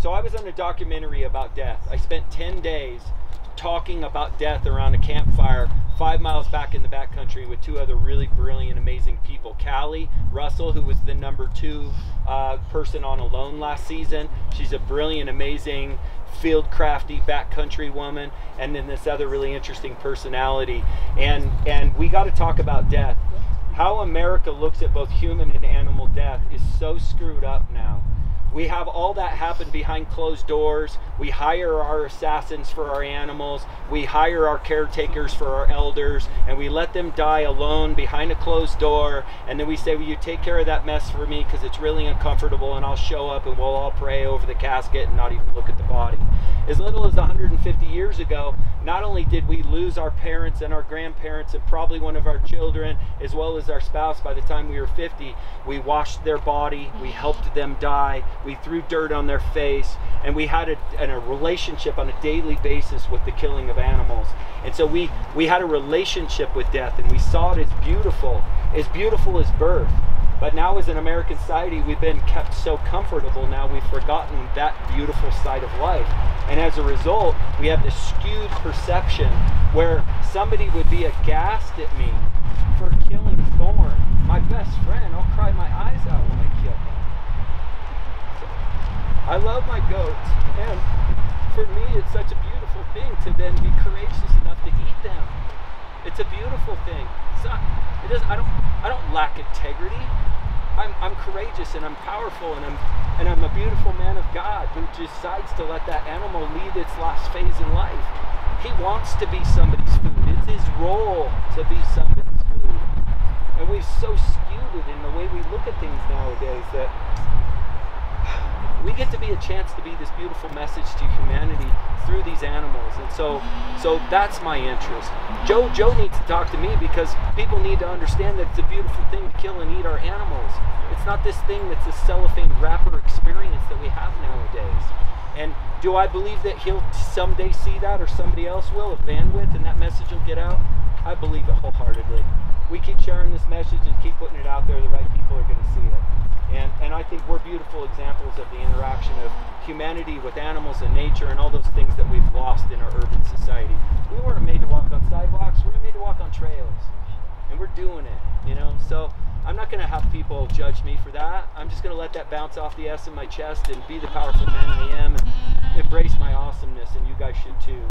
So I was on a documentary about death. I spent 10 days talking about death around a campfire five miles back in the backcountry with two other really brilliant, amazing people. Callie Russell, who was the number two uh, person on Alone last season. She's a brilliant, amazing, field crafty backcountry woman. And then this other really interesting personality. And, and we got to talk about death. How America looks at both human and animal death is so screwed up now we have all that happen behind closed doors. We hire our assassins for our animals. We hire our caretakers for our elders, and we let them die alone behind a closed door. And then we say, Will you take care of that mess for me? Because it's really uncomfortable, and I'll show up and we'll all pray over the casket and not even look at the body. Little as 150 years ago, not only did we lose our parents and our grandparents and probably one of our children, as well as our spouse by the time we were 50, we washed their body, we helped them die we threw dirt on their face, and we had a, a relationship on a daily basis with the killing of animals. And so we, we had a relationship with death, and we saw it as beautiful, as beautiful as birth. But now, as an American society, we've been kept so comfortable now, we've forgotten that beautiful side of life. And as a result, we have this skewed perception where somebody would be aghast at me for killing Thorn, my best friend. I'll cry my eyes out when I kill him. I love my goats, and for me, it's such a beautiful thing to then be courageous enough to eat them. It's a beautiful thing. It's not, it does. I don't. I don't lack integrity. I'm, I'm courageous and I'm powerful and I'm and I'm a beautiful man of God who decides to let that animal lead its last phase in life. He wants to be somebody's food. It's his role to be somebody's food. And we've so skewed it in the way we look at things nowadays that we get to be a chance to be this beautiful message to humanity through these animals. And so so that's my interest. Joe joe needs to talk to me because people need to understand that it's a beautiful thing to kill and eat our animals. It's not this thing that's a cellophane wrapper experience that we have nowadays. And do i believe that he'll someday see that or somebody else will if bandwidth and that message will get out? I believe it wholeheartedly we keep sharing this message and keep putting it out there the right people are going to see it and, and I think we're beautiful examples of the interaction of humanity with animals and nature and all those things that we've lost in our urban society. We weren't made to walk on sidewalks, we were made to walk on trails. And we're doing it, you know? So I'm not going to have people judge me for that. I'm just going to let that bounce off the S in my chest and be the powerful man I am and embrace my awesomeness, and you guys should too.